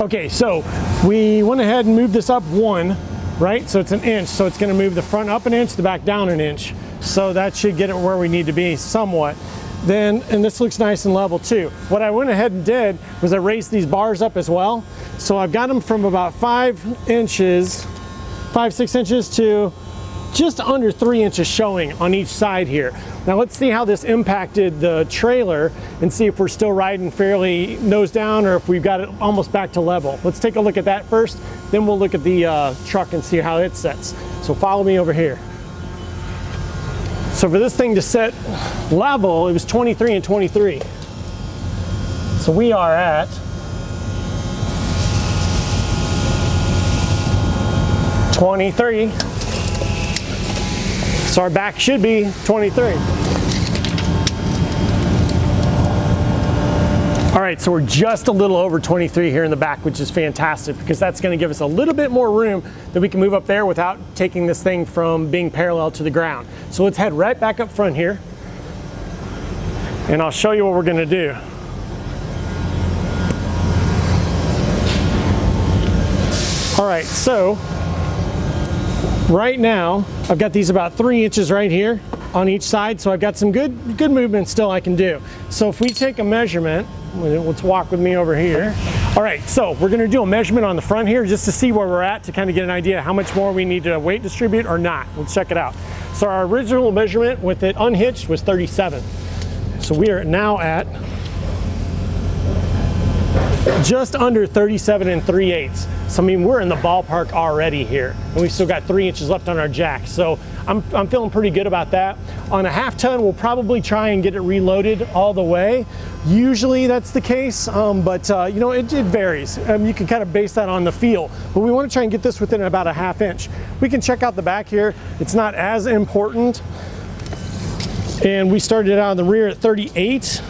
Okay, so we went ahead and moved this up one, right? So it's an inch, so it's gonna move the front up an inch, the back down an inch. So that should get it where we need to be somewhat. Then, and this looks nice and level too. What I went ahead and did was I raised these bars up as well. So I've got them from about five inches, five, six inches to just under three inches showing on each side here. Now let's see how this impacted the trailer and see if we're still riding fairly nose down or if we've got it almost back to level. Let's take a look at that first, then we'll look at the uh, truck and see how it sets. So follow me over here. So for this thing to set level, it was 23 and 23. So we are at Twenty-three. So our back should be 23. All right, so we're just a little over 23 here in the back, which is fantastic because that's gonna give us a little bit more room that we can move up there without taking this thing from being parallel to the ground. So let's head right back up front here and I'll show you what we're gonna do. All right, so right now I've got these about three inches right here on each side, so I've got some good, good movement still I can do. So if we take a measurement, let's walk with me over here. All right, so we're gonna do a measurement on the front here just to see where we're at to kind of get an idea how much more we need to weight distribute or not. Let's check it out. So our original measurement with it unhitched was 37. So we are now at just under 37 and 3 eighths. So I mean, we're in the ballpark already here, and we've still got three inches left on our jack. So I'm, I'm feeling pretty good about that. On a half ton, we'll probably try and get it reloaded all the way. Usually that's the case, um, but uh, you know, it, it varies. Um, you can kind of base that on the feel, but we want to try and get this within about a half inch. We can check out the back here. It's not as important. And we started out in the rear at 38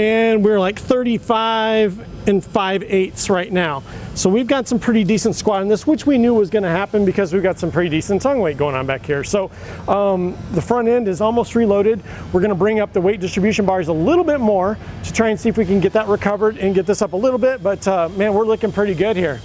and we're like 35 and 5 eighths right now. So we've got some pretty decent squat in this, which we knew was gonna happen because we've got some pretty decent tongue weight going on back here. So um, the front end is almost reloaded. We're gonna bring up the weight distribution bars a little bit more to try and see if we can get that recovered and get this up a little bit, but uh, man, we're looking pretty good here.